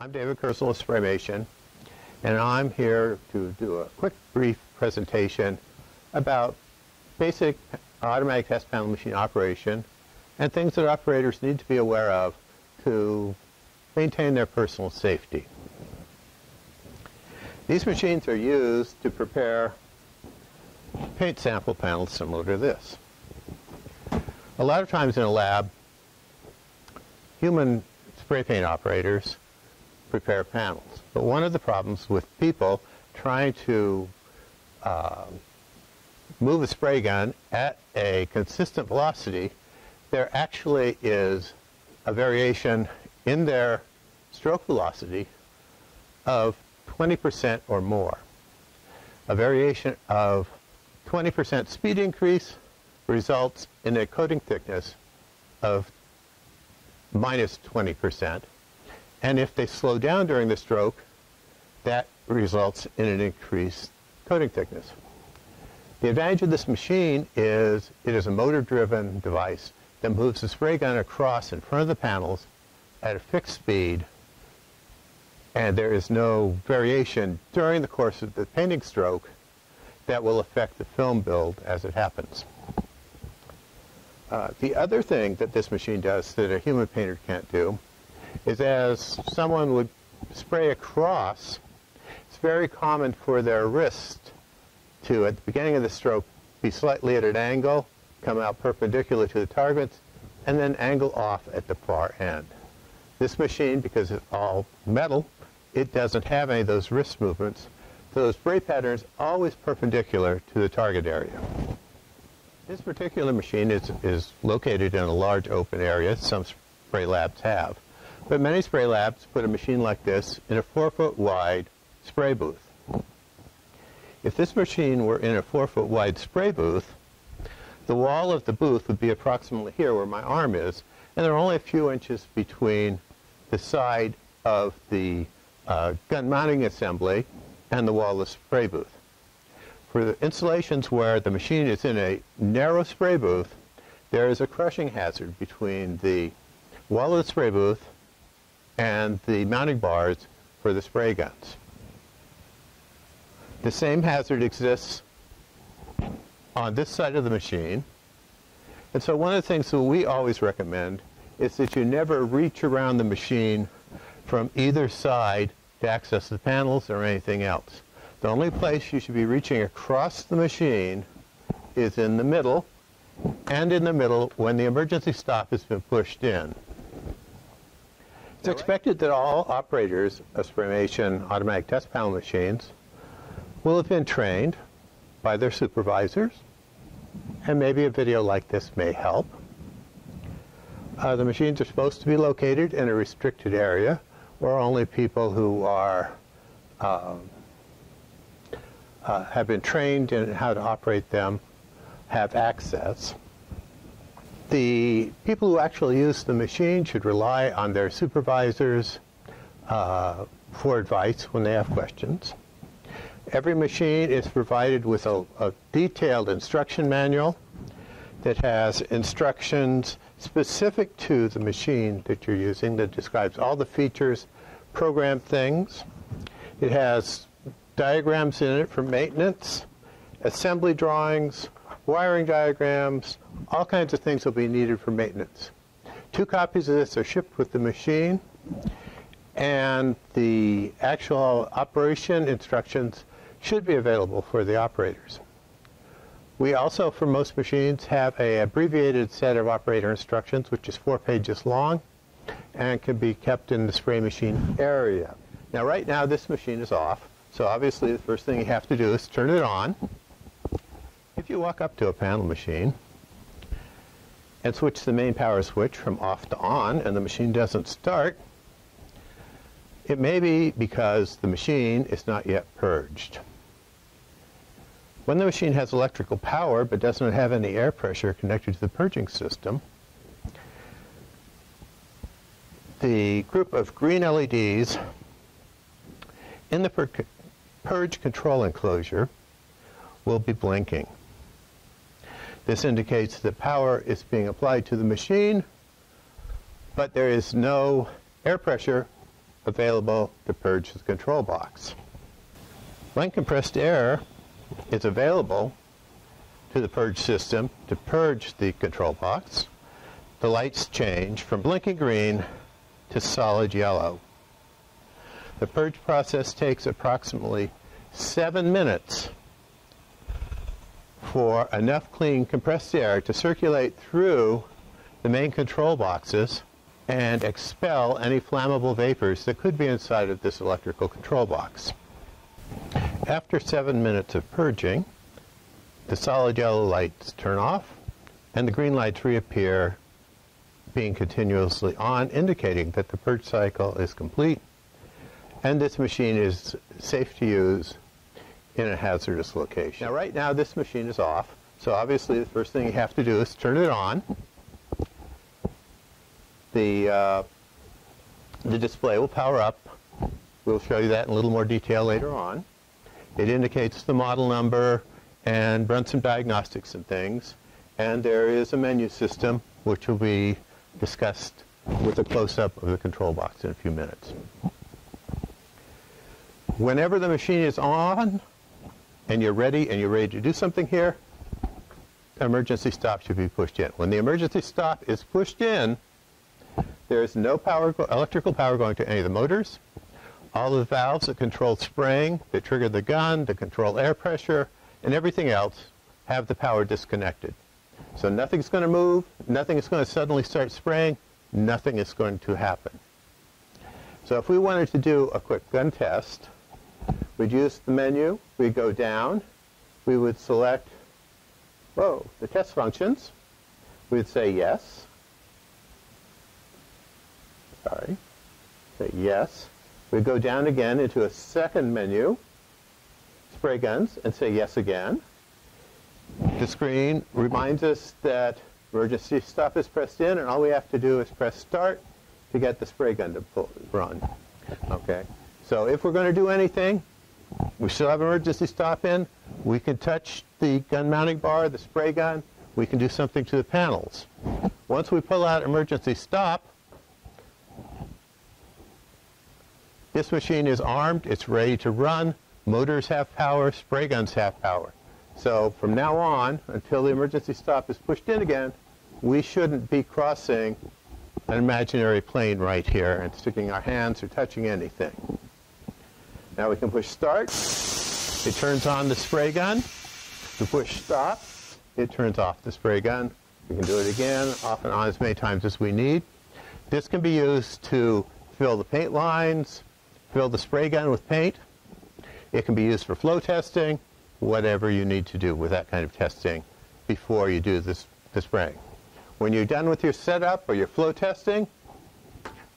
I'm David Kersel of Spraymation, and I'm here to do a quick, brief presentation about basic automatic test panel machine operation and things that operators need to be aware of to maintain their personal safety. These machines are used to prepare paint sample panels similar to this. A lot of times in a lab, human spray paint operators prepare panels. But one of the problems with people trying to uh, move a spray gun at a consistent velocity, there actually is a variation in their stroke velocity of 20% or more. A variation of 20% speed increase results in a coating thickness of minus 20%. And if they slow down during the stroke, that results in an increased coating thickness. The advantage of this machine is it is a motor-driven device that moves the spray gun across in front of the panels at a fixed speed, and there is no variation during the course of the painting stroke that will affect the film build as it happens. Uh, the other thing that this machine does that a human painter can't do is as someone would spray across, it's very common for their wrist to, at the beginning of the stroke, be slightly at an angle, come out perpendicular to the targets, and then angle off at the far end. This machine, because it's all metal, it doesn't have any of those wrist movements, so the spray pattern is always perpendicular to the target area. This particular machine is, is located in a large open area, some spray labs have. But many spray labs put a machine like this in a four foot wide spray booth. If this machine were in a four foot wide spray booth, the wall of the booth would be approximately here where my arm is, and there are only a few inches between the side of the uh, gun mounting assembly and the wall of the spray booth. For the installations where the machine is in a narrow spray booth, there is a crushing hazard between the wall of the spray booth and the mounting bars for the spray guns. The same hazard exists on this side of the machine. And so one of the things that we always recommend is that you never reach around the machine from either side to access the panels or anything else. The only place you should be reaching across the machine is in the middle and in the middle when the emergency stop has been pushed in. It's expected that all operators of Spraymation automatic test panel machines will have been trained by their supervisors, and maybe a video like this may help. Uh, the machines are supposed to be located in a restricted area where only people who are um, uh, have been trained in how to operate them have access the people who actually use the machine should rely on their supervisors uh, for advice when they have questions. Every machine is provided with a, a detailed instruction manual that has instructions specific to the machine that you're using that describes all the features, program things. It has diagrams in it for maintenance, assembly drawings, wiring diagrams, all kinds of things will be needed for maintenance. Two copies of this are shipped with the machine, and the actual operation instructions should be available for the operators. We also, for most machines, have a abbreviated set of operator instructions, which is four pages long, and can be kept in the spray machine area. Now, right now, this machine is off, so obviously the first thing you have to do is turn it on. If you walk up to a panel machine, and switch the main power switch from off to on and the machine doesn't start, it may be because the machine is not yet purged. When the machine has electrical power but doesn't have any air pressure connected to the purging system, the group of green LEDs in the pur purge control enclosure will be blinking. This indicates that power is being applied to the machine, but there is no air pressure available to purge the control box. When compressed air is available to the purge system to purge the control box, the lights change from blinking green to solid yellow. The purge process takes approximately seven minutes for enough clean compressed air to circulate through the main control boxes and expel any flammable vapors that could be inside of this electrical control box. After seven minutes of purging, the solid yellow lights turn off and the green lights reappear being continuously on, indicating that the purge cycle is complete and this machine is safe to use in a hazardous location. Now right now this machine is off, so obviously the first thing you have to do is turn it on. The, uh, the display will power up. We'll show you that in a little more detail later on. It indicates the model number and runs some diagnostics and things. And there is a menu system which will be discussed with a close-up of the control box in a few minutes. Whenever the machine is on and you're ready and you're ready to do something here, emergency stop should be pushed in. When the emergency stop is pushed in, there is no power, electrical power going to any of the motors. All the valves that control spraying, that trigger the gun, that control air pressure, and everything else have the power disconnected. So nothing's going to move, nothing is going to suddenly start spraying, nothing is going to happen. So if we wanted to do a quick gun test, we'd use the menu, we'd go down, we would select, whoa, the test functions. We'd say yes. Sorry. Say yes. We'd go down again into a second menu, spray guns, and say yes again. The screen reminds us that emergency stop is pressed in, and all we have to do is press start to get the spray gun to pull, run. Okay. So if we're going to do anything, we still have emergency stop in. We can touch the gun mounting bar, the spray gun. We can do something to the panels. Once we pull out emergency stop, this machine is armed. It's ready to run. Motors have power. Spray guns have power. So from now on, until the emergency stop is pushed in again, we shouldn't be crossing an imaginary plane right here and sticking our hands or touching anything. Now we can push start. It turns on the spray gun. To push stop, it turns off the spray gun. We can do it again, off and on as many times as we need. This can be used to fill the paint lines, fill the spray gun with paint. It can be used for flow testing, whatever you need to do with that kind of testing before you do this, the spraying. When you're done with your setup or your flow testing,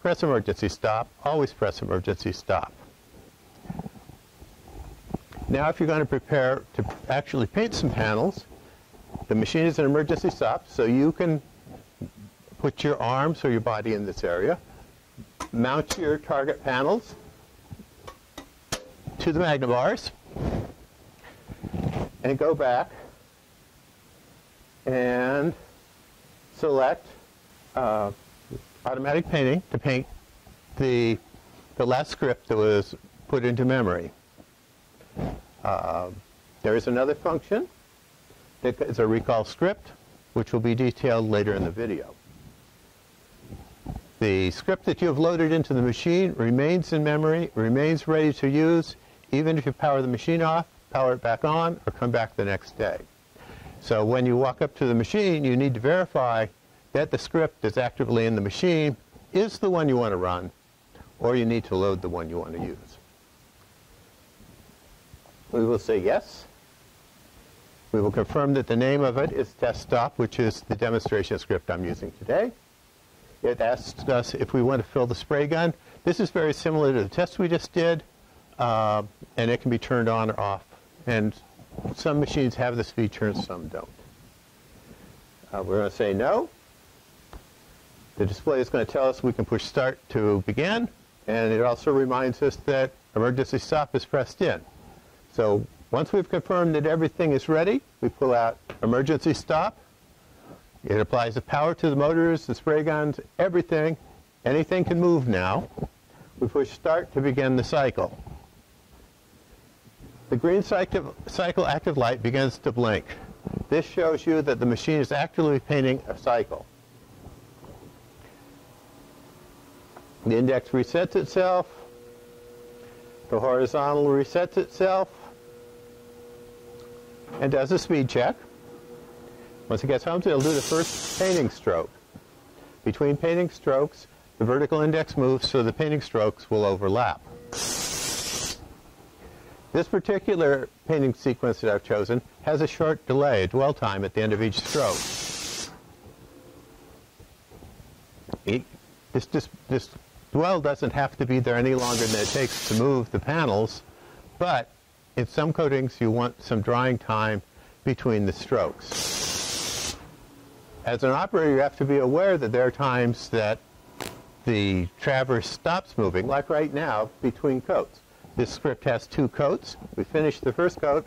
press emergency stop. Always press emergency stop. Now if you're going to prepare to actually paint some panels, the machine is an emergency stop, so you can put your arms or your body in this area, mount your target panels to the magnibars, and go back and select uh, automatic painting to paint the, the last script that was put into memory. Uh, there is another function that is a recall script, which will be detailed later in the video. The script that you have loaded into the machine remains in memory, remains ready to use, even if you power the machine off, power it back on, or come back the next day. So when you walk up to the machine, you need to verify that the script that's actively in the machine is the one you want to run, or you need to load the one you want to use. We will say yes. We will confirm that the name of it is test stop, which is the demonstration script I'm using today. It asks us if we want to fill the spray gun. This is very similar to the test we just did, uh, and it can be turned on or off. And some machines have this feature and some don't. Uh, we're going to say no. The display is going to tell us we can push start to begin, and it also reminds us that emergency stop is pressed in. So once we've confirmed that everything is ready, we pull out emergency stop. It applies the power to the motors, the spray guns, everything. Anything can move now. we push start to begin the cycle. The green cycle, active light begins to blink. This shows you that the machine is actively painting a cycle. The index resets itself. The horizontal resets itself and does a speed check. Once it gets home, it'll do the first painting stroke. Between painting strokes, the vertical index moves so the painting strokes will overlap. This particular painting sequence that I've chosen has a short delay, a dwell time, at the end of each stroke. This, this, this dwell doesn't have to be there any longer than it takes to move the panels, but in some coatings you want some drying time between the strokes. As an operator, you have to be aware that there are times that the traverse stops moving, like right now, between coats. This script has two coats. We finished the first coat.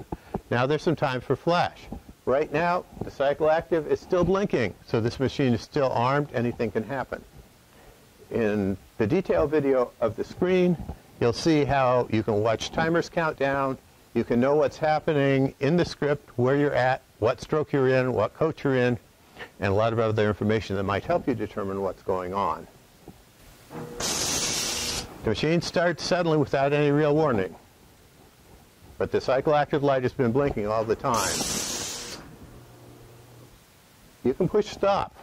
Now there's some time for flash. Right now, the cycle active is still blinking, so this machine is still armed. Anything can happen. In the detail video of the screen, you'll see how you can watch timers count down. You can know what's happening in the script, where you're at, what stroke you're in, what coach you're in, and a lot of other information that might help you determine what's going on. The machine starts suddenly without any real warning. But the cycle active light has been blinking all the time. You can push stop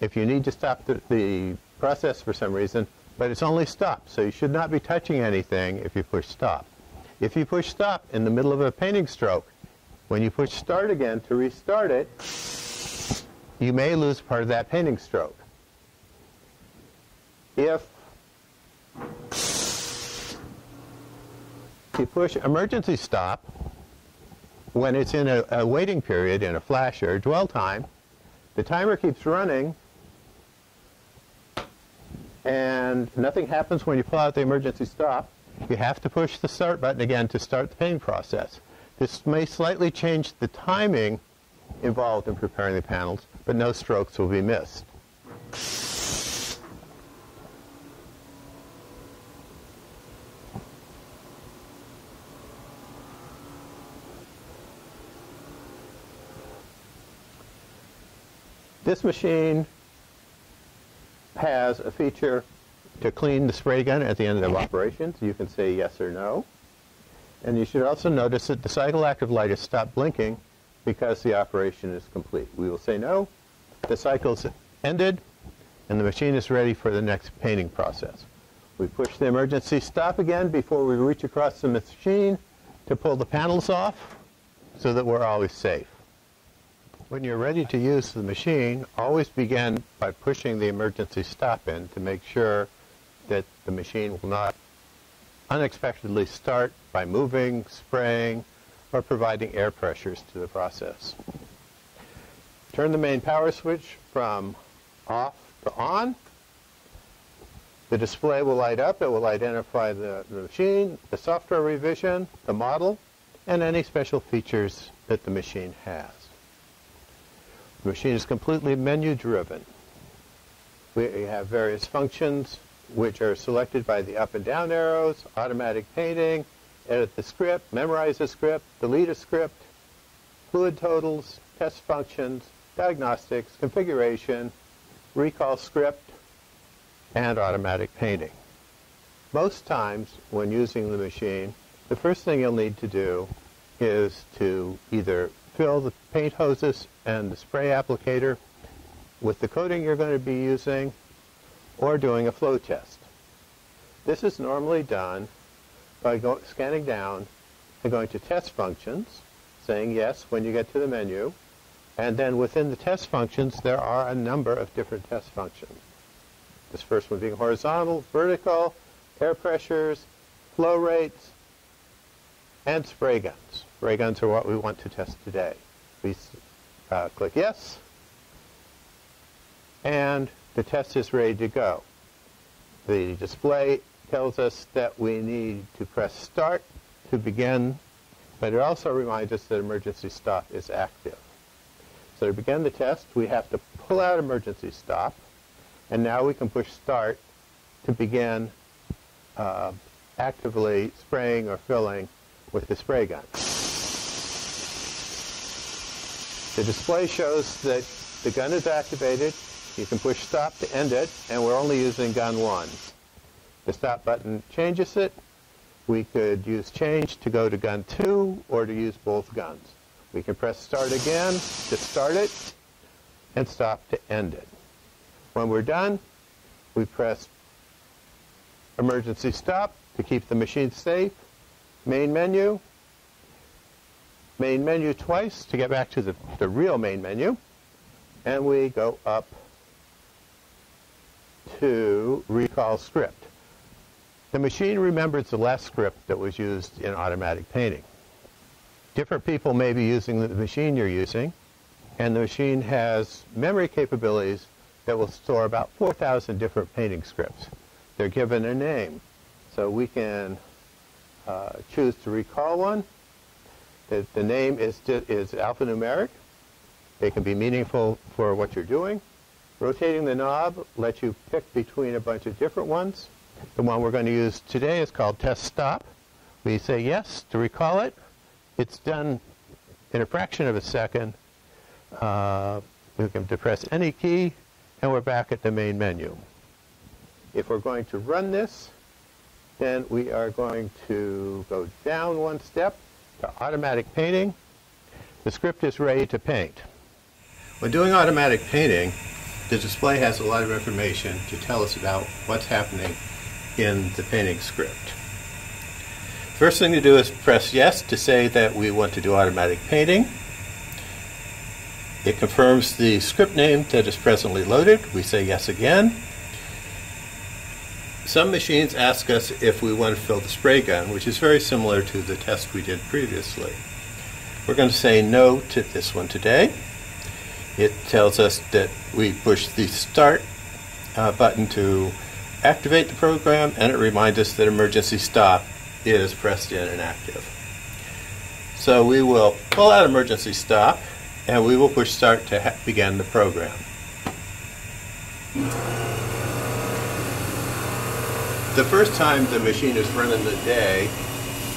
if you need to stop the, the process for some reason, but it's only stop, so you should not be touching anything if you push stop. If you push stop in the middle of a painting stroke, when you push start again to restart it, you may lose part of that painting stroke. If you push emergency stop when it's in a, a waiting period in a flash or dwell time, the timer keeps running and nothing happens when you pull out the emergency stop. You have to push the start button again to start the painting process. This may slightly change the timing involved in preparing the panels, but no strokes will be missed. This machine has a feature to clean the spray gun at the end of mm-hmm. operations. You can say yes or no. And you should also notice that the cycle active light has stopped blinking because the operation is complete. We will say no, the cycle's ended, and the machine is ready for the next painting process. We push the emergency stop again before we reach across the machine to pull the panels off so that we're always safe. When you're ready to use the machine, always begin by pushing the emergency stop in to make sure that the machine will not unexpectedly start by moving, spraying, or providing air pressures to the process. Turn the main power switch from off to on. The display will light up. It will identify the, the machine, the software revision, the model, and any special features that the machine has. The machine is completely menu driven. We have various functions which are selected by the up and down arrows, automatic painting, edit the script, memorize the script, delete a script, fluid totals, test functions, diagnostics, configuration, recall script, and automatic painting. Most times when using the machine, the first thing you'll need to do is to either fill the paint hoses and the spray applicator with the coating you're going to be using or doing a flow test. This is normally done by go, scanning down and going to test functions, saying yes when you get to the menu, and then within the test functions there are a number of different test functions. This first one being horizontal, vertical, air pressures, flow rates, and spray guns. Spray guns are what we want to test today. We uh, click yes, and the test is ready to go. The display tells us that we need to press start to begin, but it also reminds us that emergency stop is active. So to begin the test, we have to pull out emergency stop, and now we can push start to begin uh, actively spraying or filling with the spray gun. The display shows that the gun is activated. You can push stop to end it, and we're only using gun one. The stop button changes it. We could use change to go to gun two or to use both guns. We can press start again to start it and stop to end it. When we're done, we press emergency stop to keep the machine safe, main menu, main menu twice to get back to the, the real main menu, and we go up to recall script. The machine remembers the last script that was used in automatic painting. Different people may be using the machine you're using, and the machine has memory capabilities that will store about 4,000 different painting scripts. They're given a name. So we can uh, choose to recall one. The, the name is, is alphanumeric. It can be meaningful for what you're doing. Rotating the knob lets you pick between a bunch of different ones. The one we're going to use today is called test stop. We say yes to recall it. It's done in a fraction of a second. Uh, we can depress any key, and we're back at the main menu. If we're going to run this, then we are going to go down one step to automatic painting. The script is ready to paint. When doing automatic painting, the display has a lot of information to tell us about what's happening in the painting script. First thing to do is press yes to say that we want to do automatic painting. It confirms the script name that is presently loaded. We say yes again. Some machines ask us if we want to fill the spray gun, which is very similar to the test we did previously. We're going to say no to this one today. It tells us that we push the start uh, button to activate the program, and it reminds us that emergency stop is pressed in and active. So we will pull out emergency stop, and we will push start to begin the program. The first time the machine is running in the day,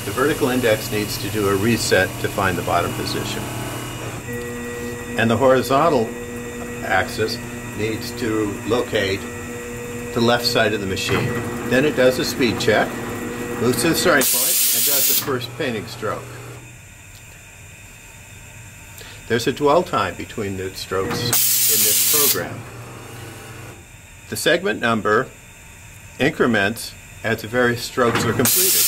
the vertical index needs to do a reset to find the bottom position. And the horizontal axis needs to locate the left side of the machine. Then it does a speed check, moves to the starting point, and does the first painting stroke. There's a dwell time between the strokes in this program. The segment number increments as the various strokes are completed.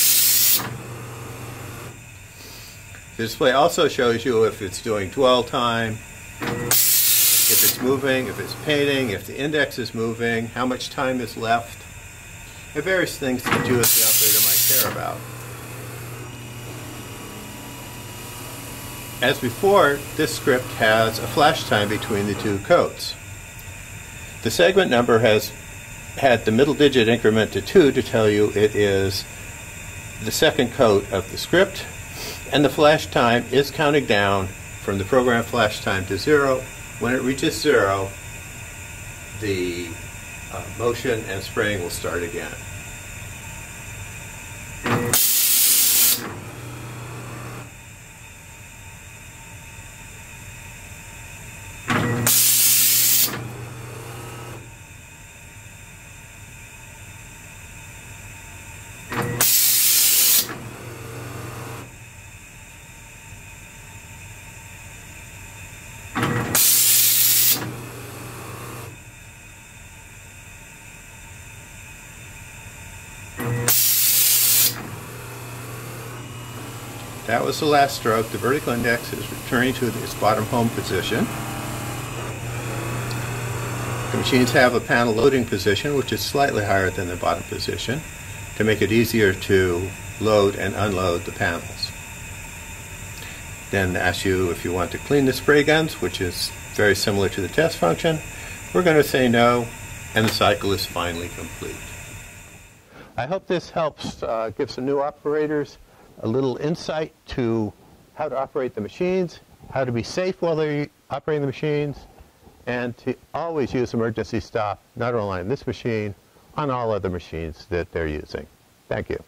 The display also shows you if it's doing dwell time, if it's moving, if it's painting, if the index is moving, how much time is left, and various things that you as the operator might care about. As before, this script has a flash time between the two codes. The segment number has had the middle digit increment to 2 to tell you it is the second coat of the script, and the flash time is counting down from the program flash time to 0. When it reaches 0, the uh, motion and spraying will start again. That was the last stroke. The vertical index is returning to its bottom home position. The machines have a panel loading position which is slightly higher than the bottom position to make it easier to load and unload the panels. Then ask you if you want to clean the spray guns, which is very similar to the test function. We're going to say no, and the cycle is finally complete. I hope this helps uh, give some new operators a little insight to how to operate the machines, how to be safe while they're operating the machines, and to always use emergency stop, not only on this machine, on all other machines that they're using. Thank you.